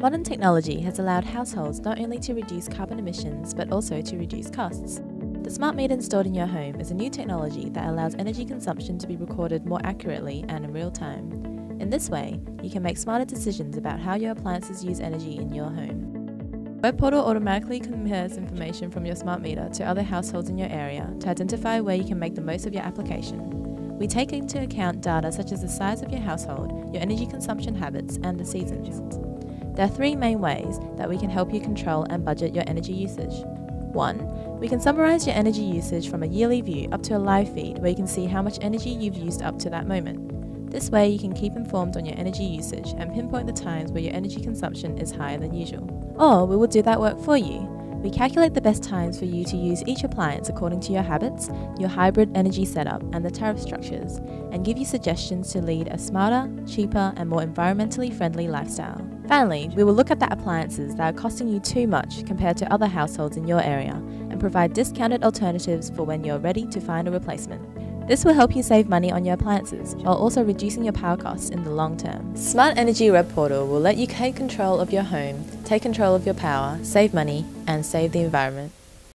Modern technology has allowed households not only to reduce carbon emissions but also to reduce costs. The smart meter installed in your home is a new technology that allows energy consumption to be recorded more accurately and in real time. In this way, you can make smarter decisions about how your appliances use energy in your home. Web Portal automatically compares information from your smart meter to other households in your area to identify where you can make the most of your application. We take into account data such as the size of your household, your energy consumption habits, and the seasons. There are three main ways that we can help you control and budget your energy usage. 1. We can summarize your energy usage from a yearly view up to a live feed where you can see how much energy you've used up to that moment. This way, you can keep informed on your energy usage and pinpoint the times where your energy consumption is higher than usual. Or we will do that work for you. We calculate the best times for you to use each appliance according to your habits, your hybrid energy setup, and the tariff structures, and give you suggestions to lead a smarter, cheaper, and more environmentally friendly lifestyle. Finally, we will look at the appliances that are costing you too much compared to other households in your area and provide discounted alternatives for when you're ready to find a replacement. This will help you save money on your appliances while also reducing your power costs in the long term. Smart Energy Web Portal will let you take control of your home, take control of your power, save money, and save the environment.